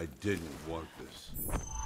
I didn't want this.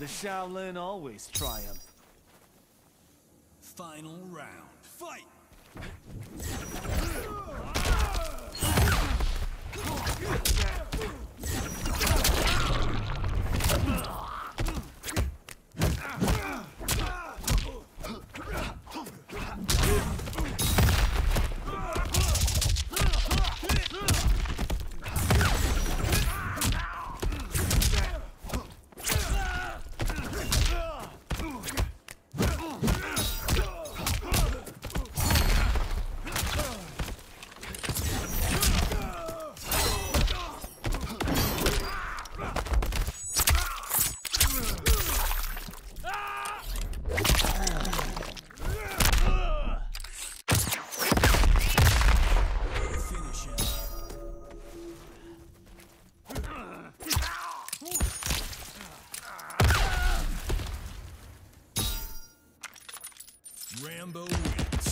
The Shaolin always triumph. Final round. Fight! Rambo wins.